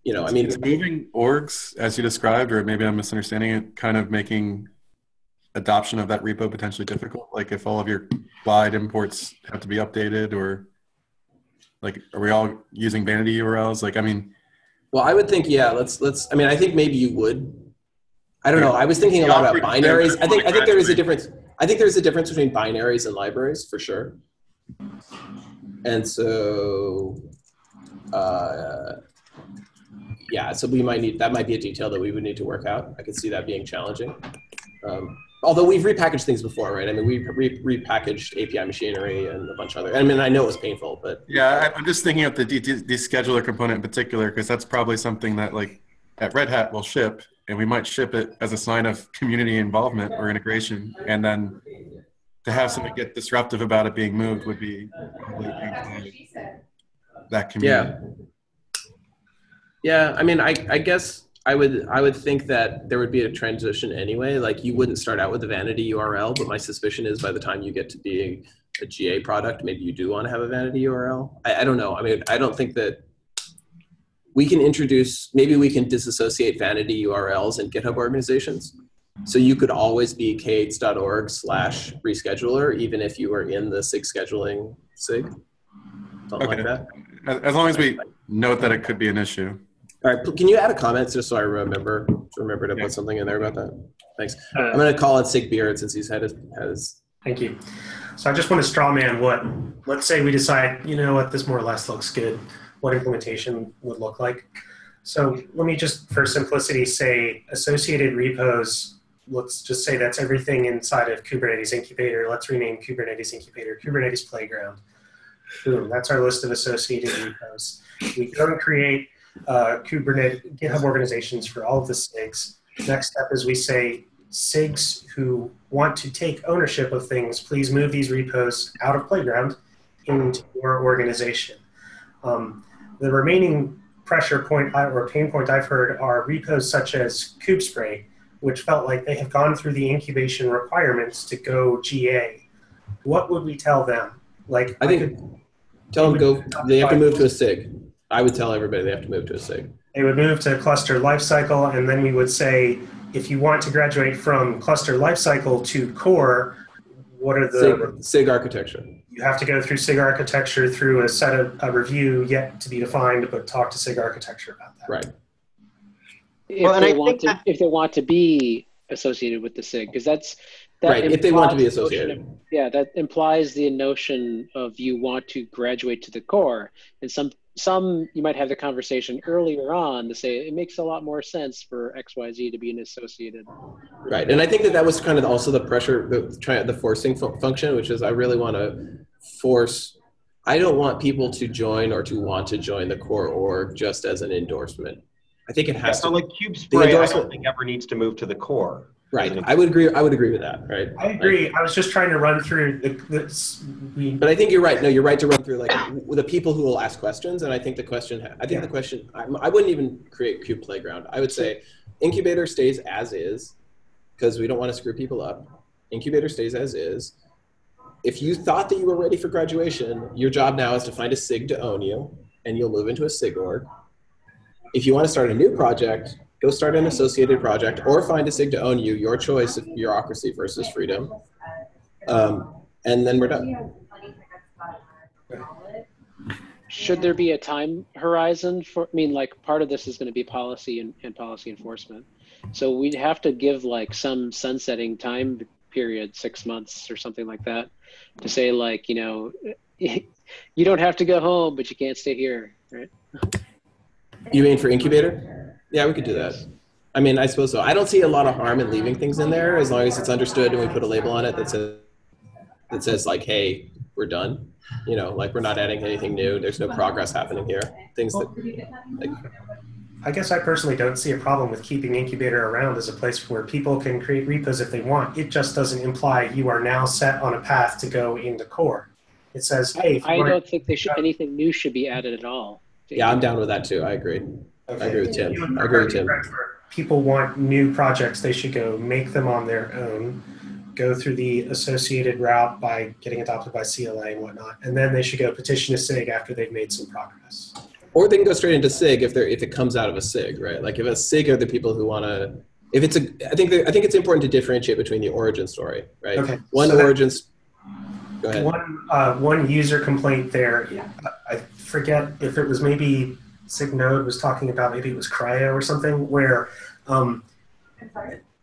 you know, I mean, it's moving orgs as you described, or maybe I'm misunderstanding it, kind of making adoption of that repo potentially difficult. Like if all of your glide imports have to be updated, or like are we all using vanity URLs? Like I mean, well, I would think, yeah, let's, let's, I mean, I think maybe you would. I don't know. I was thinking a lot about binaries. I think, I think there is a difference. I think there's a difference between binaries and libraries for sure. And so, uh, yeah, so we might need, that might be a detail that we would need to work out. I could see that being challenging. Um, although we've repackaged things before, right? I mean, we re- repackaged API machinery and a bunch of other, I mean, I know it was painful, but yeah, I- I'm just thinking of the de- de- descheduler component in particular because that's probably something that like at Red Hat will ship, and we might ship it as a sign of community involvement or integration, and then to have something get disruptive about it being moved would be uh, uh, uh, that community. Yeah, I mean, I, I guess I would I would think that there would be a transition anyway. Like you wouldn't start out with a vanity URL, but my suspicion is by the time you get to being a GA product, maybe you do want to have a vanity URL. I, I don't know. I mean, I don't think that we can introduce. Maybe we can disassociate vanity URLs in GitHub organizations. So you could always be kh.org slash rescheduler, even if you were in the SIG scheduling SIG. Something like Okay. that. As, as long as we note that it could be an issue. All right, can you add a comment just so I remember to remember to put something in there about that? Thanks. Uh, I'm going to call it Sig Beard since he's had his, had his Thank you. So I just want to straw man what, let's say we decide, you know what, this more or less looks good, what implementation would look like. So let me just, for simplicity, say associated repos, let's just say that's everything inside of Kubernetes Incubator. Let's rename Kubernetes Incubator Kubernetes Playground. Boom, that's our list of associated repos. We go and create uh, Kubernetes GitHub organizations for all of the SIGs. Next step is we say SIGs who want to take ownership of things, please move these repos out of Playground into your organization. Um, the remaining pressure point I- or pain point I've heard are repos such as Kubespray, which felt like they have gone through the incubation requirements to go GA. What would we tell them? Like, I think could- tell them go. They have to move to a SIG. I would tell everybody they have to move to a SIG. they would move to cluster lifecycle, and then we would say, if you want to graduate from cluster lifecycle to core, what are the SIG, SIG architecture. you have to go through SIG architecture through a set of a review yet to be defined, but talk to SIG architecture about that. Right. If Well, and they I want think to, that- if they want to be associated with the SIG, because that's that Right. If they want to be implies the notion associated. of- yeah, that implies the notion of you want to graduate to the core, and some some you might have the conversation earlier on to say it makes a lot more sense for X Y Z to be an associated. Right, and I think that that was kind of also the pressure, the try the forcing fu- function, which is I really want to force. I don't want people to join or to want to join the core org just as an endorsement. I think it has So to. like Kubespray, I endorsement- don't think ever needs to move to the core. Right, I would agree. I would agree with that. Right. I agree. I was just trying to run through the, the we, But I think you're right. No, you're right to run through like w- the people who will ask questions, and I think the question. I think Yeah. the question. I, I wouldn't even create Kube Playground. I would say incubator stays as is because we don't want to screw people up. Incubator stays as is. If you thought that you were ready for graduation, your job now is to find a SIG to own you, and you'll move into a SIG org. If you want to start a new project, go start an associated project or find a SIG to own you. Your choice of bureaucracy versus freedom. Um, and then we're done. Should there be a time horizon for? I mean, like part of this is going to be policy and, and policy enforcement, so we'd have to give like some sunsetting time period, six months or something like that, to say like you know, <laughs> you don't have to go home, but you can't stay here, right? You mean for incubator? Yeah, we could do that. I mean, I suppose so. I don't see a lot of harm in leaving things in there as long as it's understood and we put a label on it that says that says like, "Hey, we're done." You know, like we're not adding anything new. There's no progress happening here. Things that like I guess I personally don't see a problem with keeping Incubator around as a place where people can create repos if they want. It just doesn't imply you are now set on a path to go into core. It says, hey, I don't think they should anything new should be added at all. yeah, I'm down with that too. I agree. I agree with Tim. You and I agree with Tim. Mark are correct. People want new projects, they should go make them on their own, go through the associated route by getting adopted by CLA and whatnot, and then they should go petition a SIG after they've made some progress. Or they can go straight into SIG if they're if it comes out of a SIG, right? Like if a SIG are the people who want to. If it's a, I think that- I think it's important to differentiate between the origin story, right? Okay, One so that- origins. Go ahead. One, uh, one user complaint there, I forget if it was maybe SIG Node was talking about, maybe it was CRI-O or something, where um,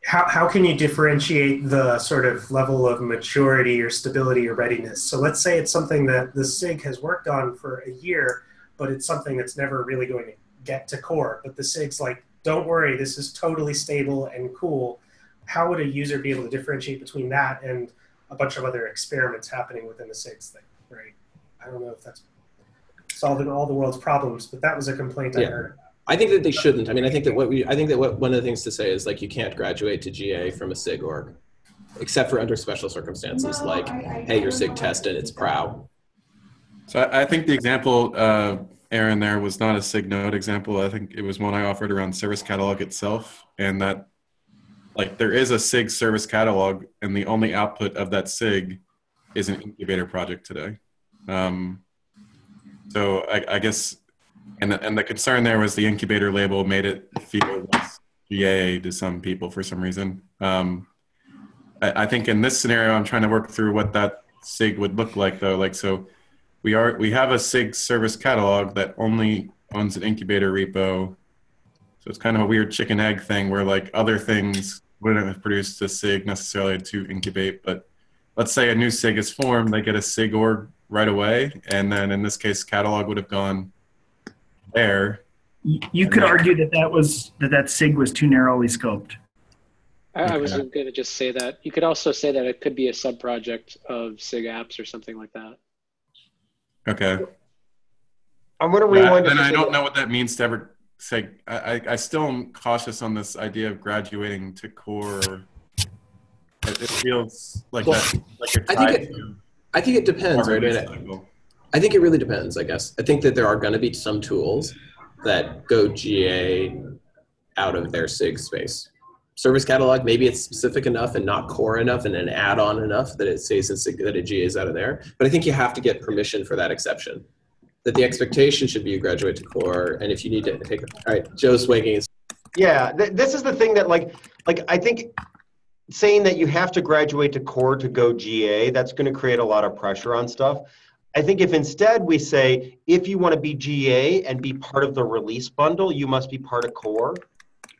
how, how can you differentiate the sort of level of maturity or stability or readiness? So let's say it's something that the SIG has worked on for a year, but it's something that's never really going to get to core. But the SIG's like, don't worry, this is totally stable and cool. How would a user be able to differentiate between that and a bunch of other experiments happening within the SIGs thing, right? I don't know if that's solving all the world's problems, but that was a complaint I Yeah. heard. I think that they shouldn't. I mean, I think that what we, I think that what one of the things to say is like you can't graduate to GA from a SIG org, except for under special circumstances, like hey, your SIG test and it's Prow. So I, I think the example, uh, Aaron, there was not a SIG node example. I think it was one I offered around service catalog itself, and that like there is a SIG service catalog, and the only output of that SIG is an incubator project today. Um, so I, I guess, and the, and the concern there was the incubator label made it feel less GA to some people for some reason. Um, I, I think in this scenario, I'm trying to work through what that SIG would look like, though. Like so we are we have a SIG service catalog that only owns an incubator repo. So it's kind of a weird chicken egg thing where like other things wouldn't have produced a SIG necessarily to incubate, but let's say a new SIG is formed, they get a SIG org right away, and then in this case, catalog would have gone there. You you could argue that that was that that SIG was too narrowly scoped. I, I was going to just say that. You could also say that it could be a sub-project of SIG apps or something like that. Okay. I'm going to rewind. then to I don't know what that means to ever say. I, I, I still am cautious on this idea of graduating to core. It, it feels like Well, that, like you're I think it- to I think it depends, right? release And cycle. I think it really depends. I guess I think that there are going to be some tools that go GA out of their SIG space. Service catalog, maybe it's specific enough and not core enough and an add-on enough that it stays in SIG, that it GAs out of there. But I think you have to get permission for that exception. That the expectation should be you graduate to core, and if you need to take, all right, Joe's waking Yeah, th- this is the thing that like, like I think saying that you have to graduate to core to go GA, that's going to create a lot of pressure on stuff. I think if instead we say, if you want to be GA and be part of the release bundle, you must be part of core.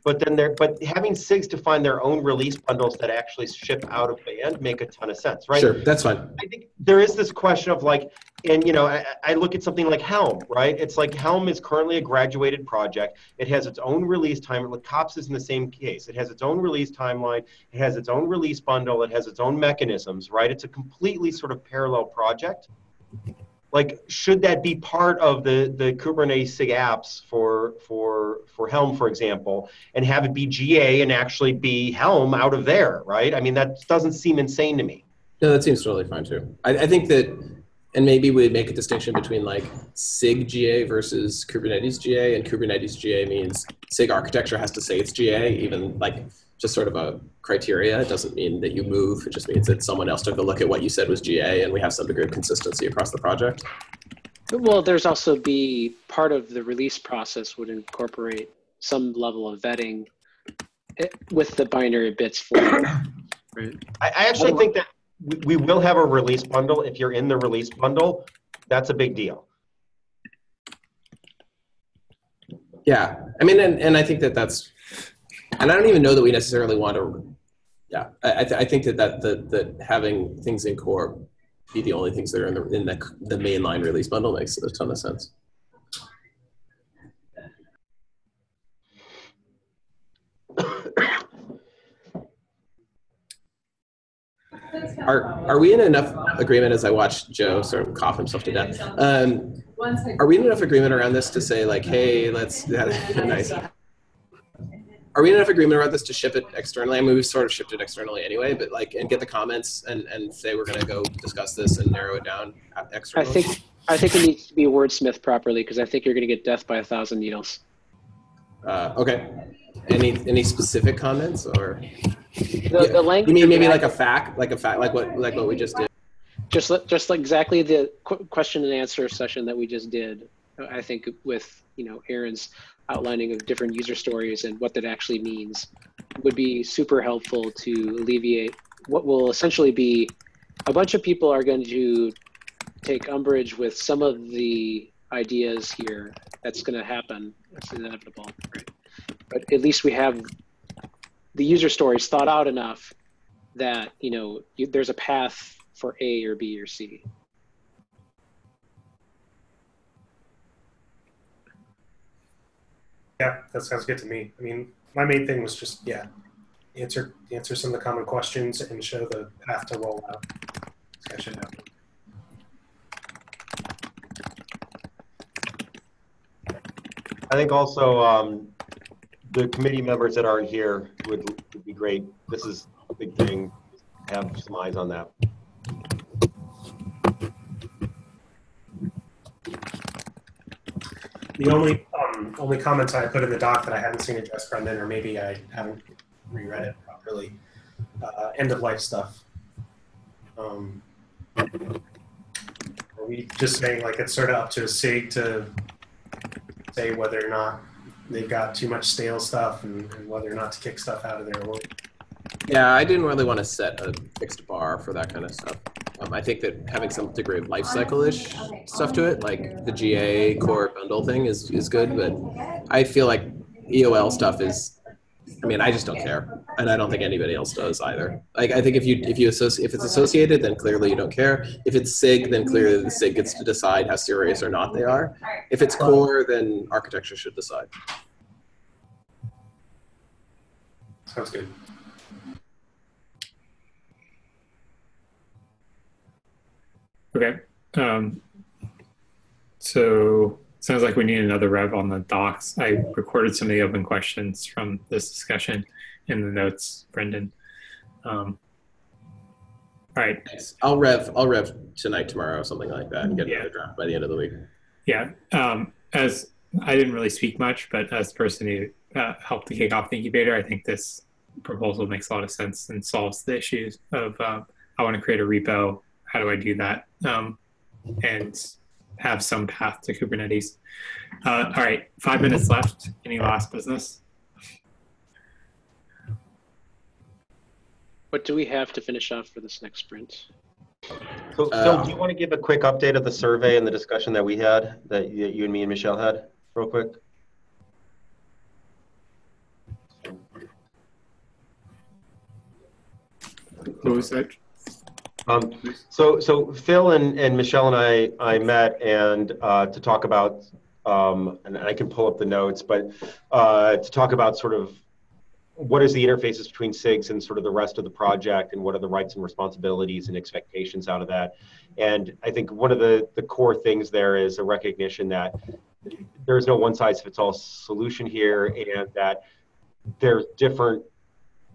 But then there, but having SIGs define their own release bundles that actually ship out of band make a ton of sense, right? Sure, that's fine. I think there is this question of like, and you know, I, I look at something like Helm, right? It's like Helm is currently a graduated project. It has its own release time. Like kops is in the same case. It has its own release timeline. It has its own release bundle. It has its own mechanisms, right? It's a completely sort of parallel project. Like, should that be part of the the Kubernetes SIG apps for for for Helm, for example, and have it be GA and actually be Helm out of there, right? I mean, that doesn't seem insane to me. No, that seems totally fine too. I, I think that, and maybe we'd make a distinction between like SIG GA versus Kubernetes GA, and Kubernetes GA means SIG architecture has to say it's GA, even like just sort of a criteria. It doesn't mean that you move. It just means that someone else took a look at what you said was GA, and we have some degree of consistency across the project. Well, there's also be part of the release process would incorporate some level of vetting eh, with the binary bits flag. I, I actually think that we, will have a release bundle. If you're in the release bundle, that's a big deal. Yeah, I mean, and, and I think that that's, and I don't even know that we necessarily want to. Yeah, I, I, th- I think that that that that having things in core be the only things that are in the in the the mainline release bundle makes a ton of sense. Are are we in enough agreement as I watch Joe sort of cough himself to death? Um, are we in enough agreement around this to say like, hey, let's nice. Are we in enough agreement around this to ship it externally? I mean, we've sort of shipped it externally anyway, but like, and get the comments and and say we're gonna go discuss this and narrow it down externally. I think I think it needs to be wordsmith properly because I think you're going to get death by a thousand needles. Uh, okay. Any any specific comments or <laughs> The, the language. you mean maybe like a fact, like a fact, like what like what we just did? just just like exactly the qu- question and answer session that we just did i think with you know aaron's outlining of different user stories and what that actually means would be super helpful to alleviate what will essentially be a bunch of people are going to take umbrage with some of the ideas here that's going to happen it's inevitable right but at least we have the user story is thought out enough that you know you, there's a path for A or B or C. Yeah, that sounds good to me. I mean, my main thing was just yeah, answer answer some of the common questions and show the path to roll out. That should happen. I think also um, the committee members that aren't here would, would be great. This is a big thing. Have some eyes on that. The only um, only comments I put in the doc that I hadn't seen addressed, Brendan, or maybe I haven't reread it properly. Uh, end of life stuff. Um, are we just saying like it's sort of up to a SIG to say whether or not they've got too much stale stuff and, and whether or not to kick stuff out of there? Yeah, I didn't really want to set a fixed bar for that kind of stuff. Um, I think that having some degree of life cycle-ish stuff to it, like the GA core bundle thing, is is good. But I feel like EOL stuff is. I mean, I just don't care, and I don't think anybody else does either. Like, I think if you if you associate if it's associated, then clearly you don't care. If it's SIG, then clearly the SIG gets to decide how serious or not they are. If it's core, then architecture should decide. sounds good. Okay. Um, so sounds like we need another rev on the docs. I recorded some of the open questions from this discussion in the notes, Brendan. Um, All right. Thanks. I'll rev. I'll rev tonight, tomorrow, something like that, and get Yeah. another draft by the end of the week. Yeah. Um, as I didn't really speak much, but as the person who uh, helped to kick off the incubator, I think this proposal makes a lot of sense and solves the issues of uh, I want to create a repo. How do I do that? Um, and have some path to Kubernetes. Uh, all right. Five minutes left. Any last business? What do we have to finish off for this next sprint? So, Phil, Uh, do you want to give a quick update of the survey and the discussion that we had, that you you and me and Michelle had, real quick? What was that? Um, so, so Phil and, and Michelle and I, I met and uh, to talk about, um, and I can pull up the notes, but uh, to talk about sort of what is the interfaces between SIGs and sort of the rest of the project, and what are the rights and responsibilities and expectations out of that. And I think one of the the core things there is a recognition that there's no one size fits all solution here, and that there's different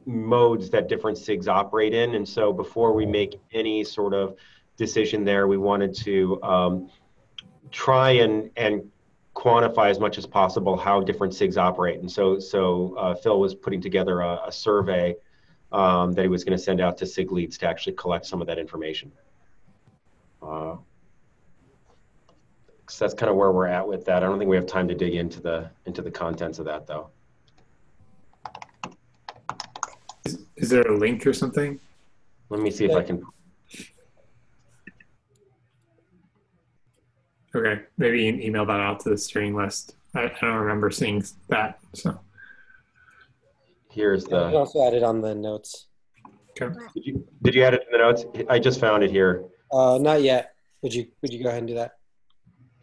modes that different SIGs operate in. And so before we make any sort of decision there, we wanted to um, try and, and quantify as much as possible how different SIGs operate. And so, so uh, Phil was putting together a, a survey um, that he was going to send out to SIG leads to actually collect some of that information. Uh, so that's kind of where we're at with that. I don't think we have time to dig into the into the contents of that though. Is there a link or something? Let me see if I can Okay, maybe you can email that out to the steering list. I, I don't remember seeing that. So, Here's the. can also add it on the notes. okay. Did you, did you add it in the notes? I just found it here. Uh, not yet. Would you Would you go ahead and do that?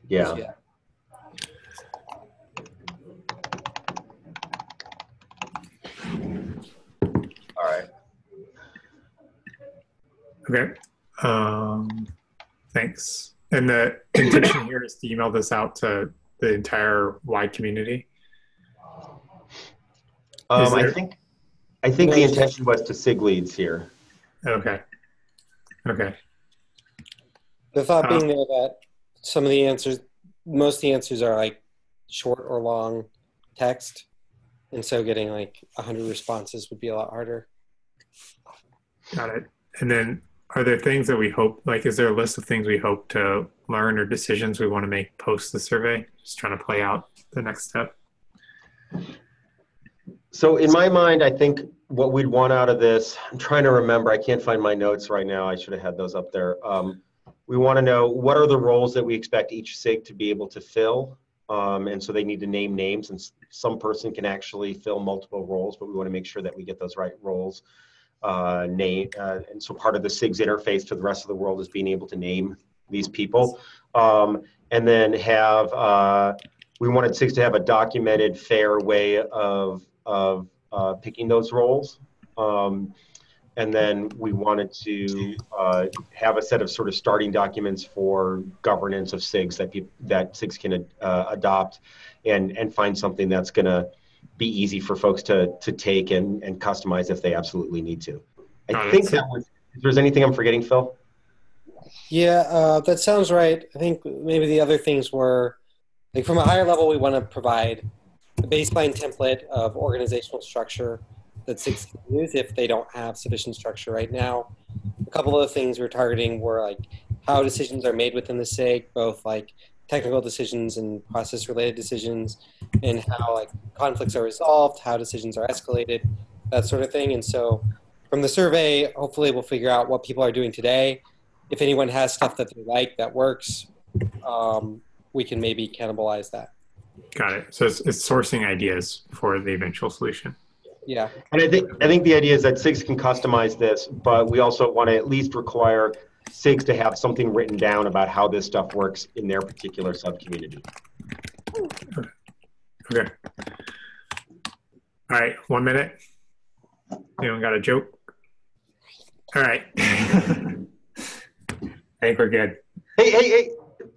Yeah. All right. Okay. Um, thanks. And the intention here is to email this out to the entire wide community. Um, Is I think I think the intention was to sig leads here. Okay. Okay. The thought Uh, being there that some of the answers, most of the answers are like short or long text, and so getting like 100 responses would be a lot harder. Got it. And then are there things that we hope, like, is there a list of things we hope to learn or decisions we want to make post the survey? Just trying to play out the next step. So in my mind, I think what we'd want out of this, I'm trying to remember, I can't find my notes right now. I should have had those up there. Um, we want to know what are the roles that we expect each SIG to be able to fill. Um, and so they need to name names and some person can actually fill multiple roles, but we want to make sure that we get those right roles. Uh, name, uh, and so part of the SIG's interface to the rest of the world is being able to name these people. Um, and then have, uh, we wanted SIGs to have a documented, fair way of of uh, picking those roles. Um, and then we wanted to uh, have a set of sort of starting documents for governance of SIGs that that SIGs can uh, adopt and and find something that's going to be easy for folks to to take and, and customize if they absolutely need to. I Got it. think that was. If there's anything I'm forgetting, Phil. Yeah, uh, that sounds right. I think maybe the other things were like from a higher level, we want to provide a baseline template of organizational structure that SIGs can use if they don't have sufficient structure right now. A couple of the things we're targeting were like how decisions are made within the SIG, both like technical decisions and process related decisions, and how like conflicts are resolved, how decisions are escalated, that sort of thing. And so from the survey, hopefully we'll figure out what people are doing today. If anyone has stuff that they like that works, um, we can maybe cannibalize that. Got it. So it's, it's sourcing ideas for the eventual solution. Yeah. And I think I think the idea is that SIGs can customize this, but we also want to at least require SIGs to have something written down about how this stuff works in their particular subcommunity. Okay. All right. One minute. Anyone got a joke? All right. <laughs> I think we're good. Hey, hey, hey,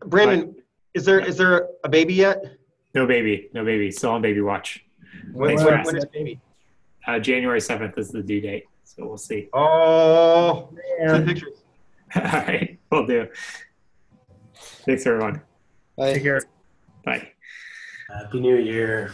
Brandon, is there is there a baby yet? No baby. No baby. Still on baby watch. When, when, when is baby? uh, January 7th is the due date. So we'll see. Oh, Yeah. pictures. All right, we'll do. Thanks, everyone. Bye. Take care. Bye. Happy New Year.